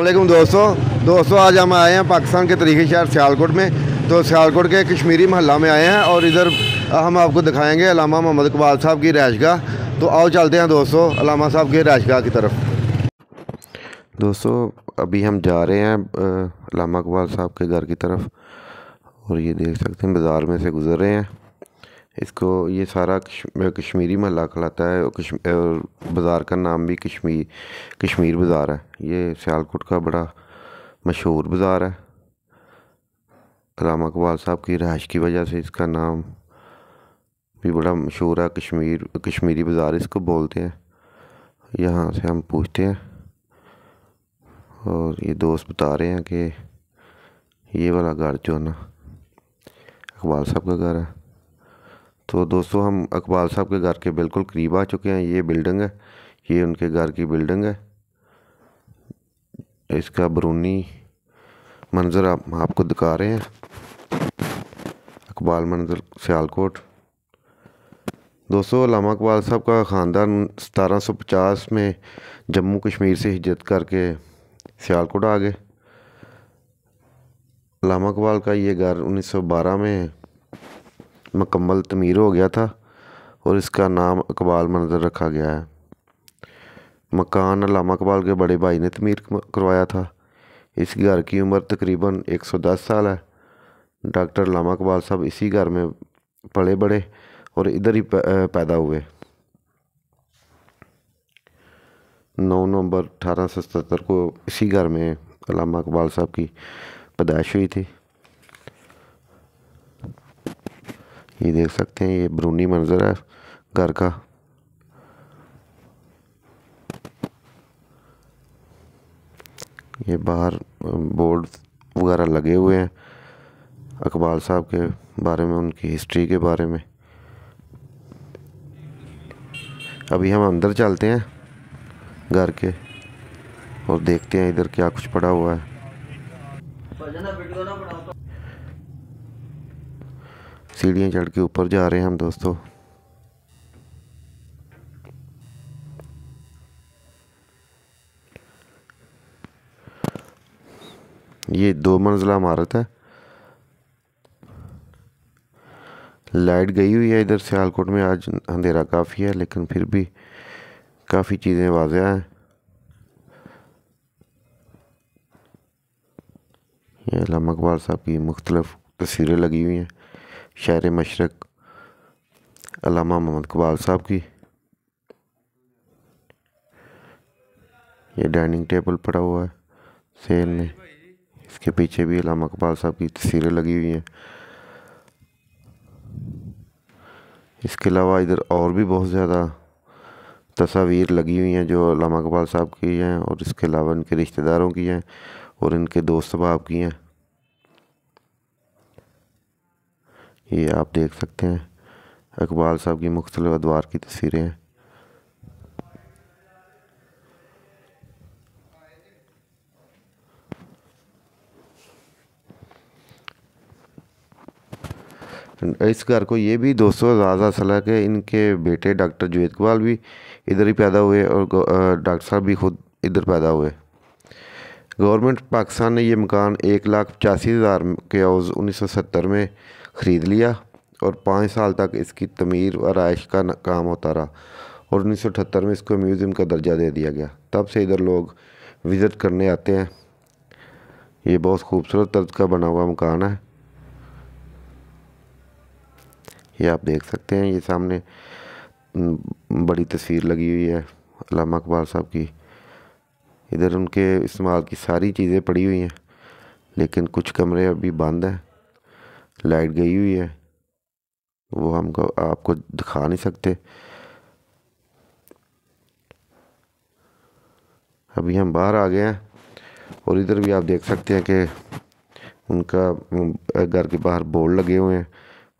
वालेकुम दोस्तों। दोस्तों, आज हम आए हैं पाकिस्तान के तरीके शहर सियालकोट में। तो सियालकोट के कश्मीरी महल्ला में आए हैं और इधर हम आपको दिखाएँगे अलामा मोहम्मद इकबाल साहब की रहायशगाह तो आओ चलते हैं दोस्तों, अलामा साहब की रहायशगाह की तरफ़। दोस्तों, अभी हम जा रहे हैं अलामा इकबाल साहब के घर की तरफ़। और ये देख सकते हैं, बाज़ार में से गुज़र रहे हैं। इसको ये सारा कश्मीरी महला कहलाता है और बाज़ार का नाम भी कश्मीर कश्मीर बाज़ार है। ये सियालकोट का बड़ा मशहूर बाज़ार है। रामा इकबाल साहब की रहाइश की वजह से इसका नाम भी बड़ा मशहूर है। कश्मीर, कश्मीरी बाज़ार इसको बोलते हैं। यहाँ से हम पूछते हैं और ये दोस्त बता रहे हैं कि ये वाला घर जो है ना, इकबाल साहब का घर है। तो दोस्तों, हम अकबाल साहब के घर के बिल्कुल करीब आ चुके हैं। ये बिल्डिंग है, ये उनके घर की बिल्डिंग है। इसका बरूनी मंज़र आप, आपको दिखा रहे हैं। अकबाल मंज़र, सियालकोट। दोस्तों लामा अकबाल साहब का ख़ानदान 1750 में जम्मू कश्मीर से हिजरत करके सियालकोट आ गए। लामा अकबाल का ये घर 1912 में मुकम्मल तमीर हो गया था और इसका नाम अकबाल मंजर रखा गया है। मकान अलामा अकबाल के बड़े भाई ने तमीर करवाया था। इस घर की उम्र तकरीबन 110 साल है। डॉक्टर लामा अकबाल साहब इसी घर में पले बड़े और इधर ही पैदा हुए। नौ नवंबर अठारह सौ सत्तर को इसी घर में अलामा अकबाल साहब की पैदाइश हुई थी। ये देख सकते हैं, ये ब्रूनी मंज़र है घर का। ये बाहर बोर्ड वगैरह लगे हुए हैं, अकबाल साहब के बारे में, उनकी हिस्ट्री के बारे में। अभी हम अंदर चलते हैं घर के और देखते हैं इधर क्या कुछ पड़ा हुआ है। सीढ़ियाँ चढ़ के ऊपर जा रहे हैं हम दोस्तों। ये दो मंजिला इमारत है। लाइट गई हुई है इधर सियालकोट में, आज अंधेरा काफ़ी है, लेकिन फिर भी काफ़ी चीज़ें वाजह हैं। ये अलामा इकबाल साहब की मुख्तलिफ़ तस्वीरें लगी हुई हैं। शहर मशरक अलामा मोहम्मद कबाल साहब की। ये डाइनिंग टेबल पड़ा हुआ है, सेल में। इसके पीछे भी अलामा कबाल साहब की तस्वीरें लगी हुई हैं। इसके अलावा इधर और भी बहुत ज़्यादा तस्वीर लगी हुई हैं जो अलामा कबाल साहब की हैं और इसके अलावा इनके रिश्तेदारों की हैं और इनके दोस्त बाब की हैं। ये आप देख सकते हैं। इकबाल साहब की मुख्तलिफ़ अदवार की तस्वीरें। हैं इस घर को ये भी दोस्तों ज़्यादा असल है कि इनके बेटे डॉक्टर जुवेद इकबाल भी इधर ही पैदा हुए और डॉक्टर साहब भी खुद इधर पैदा हुए। गवर्नमेंट पाकिस्तान ने ये मकान एक लाख पचासी हज़ार के औज़ उन्नीस सौ सत्तर में ख़रीद लिया और पाँच साल तक इसकी तमीर और आयश का काम होता रहा और उन्नीस सौ अठहत्तर में इसको म्यूज़ियम का दर्जा दे दिया गया। तब से इधर लोग विज़िट करने आते हैं। ये बहुत खूबसूरत तर्ज का बना हुआ मकान है। ये आप देख सकते हैं, ये सामने बड़ी तस्वीर लगी हुई है अलामा इकबाल साहब की। इधर उनके इस्तेमाल की सारी चीज़ें पड़ी हुई हैं, लेकिन कुछ कमरे अभी बंद हैं। लाइट गई हुई है। वो हमको, आपको दिखा नहीं सकते। अभी हम बाहर आ गए हैं और इधर भी आप देख सकते हैं कि उनका घर के बाहर बोर्ड लगे हुए हैं,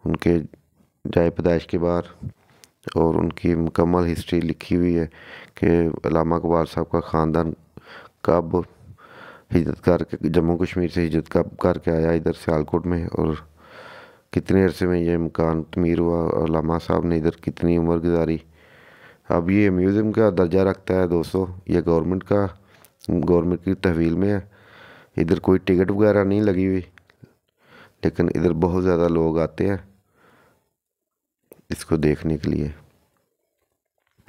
उनके जाए पैदाइश के बाहर और उनकी मुकम्मल हिस्ट्री लिखी हुई है कि अलामा कबार साहब का ख़ानदान कब हिजरत करके, जम्मू कश्मीर से हिजरत कब करके आया, इधर सियालकोट में। और कितने अरसे में ये मकान तमीर हुआ और लामा साहब ने इधर कितनी उम्र गुजारी। अब ये म्यूज़ियम का दर्जा रखता है दोस्तों, ये गवर्नमेंट का, गवर्नमेंट की तहवील में है। इधर कोई टिकट वगैरह नहीं लगी हुई, लेकिन इधर बहुत ज़्यादा लोग आते हैं इसको देखने के लिए।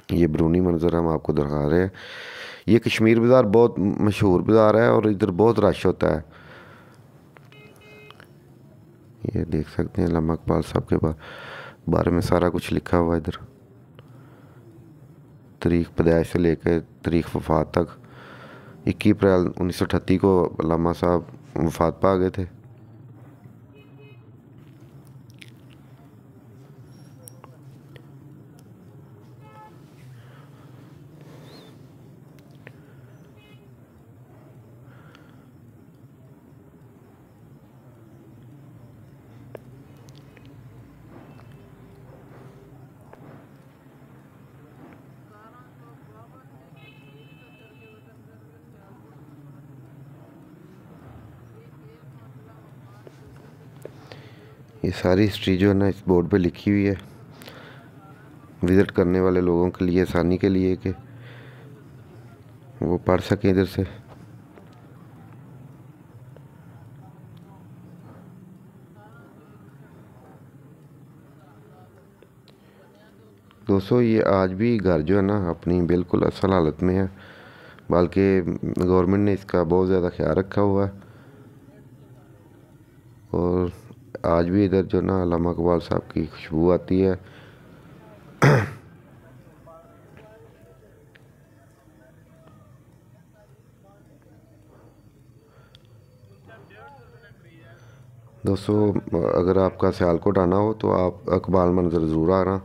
ये बरूनी मंज़र हम आपको दिखा रहे हैं। ये कश्मीर बाज़ार बहुत मशहूर बाज़ार है और इधर बहुत रश होता है। ये देख सकते हैं लामा इकबाल साहब के बारे में सारा कुछ लिखा हुआ इधर। तारीख पैदाइश से लेकर तारीख वफात तक। इक्कीस अप्रैल उन्नीस सौ अठत्ती को लामा साहब वफात पा गए थे। ये सारी हिस्ट्री जो है ना इस बोर्ड पे लिखी हुई है। विज़िट करने वाले लोगों के लिए आसानी के लिए कि वो पढ़ सकें इधर से। दोस्तों, ये आज भी घर जो है ना अपनी बिल्कुल असल हालत में है, बल्कि गवर्नमेंट ने इसका बहुत ज़्यादा ख्याल रखा हुआ है। और आज भी इधर जो ना अलामा इकबाल साहब की खुशबू आती है। दोस्तों, अगर आपका सियालकोट आना हो तो आप अकबाल मंजर ज़रूर आना।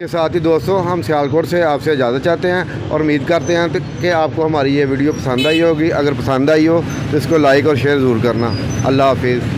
के साथ ही दोस्तों, हम सियालकोट से आपसे इजाज़त चाहते हैं और उम्मीद करते हैं कि आपको हमारी ये वीडियो पसंद आई होगी। अगर पसंद आई हो तो इसको लाइक और शेयर ज़रूर करना। अल्लाह हाफिज़।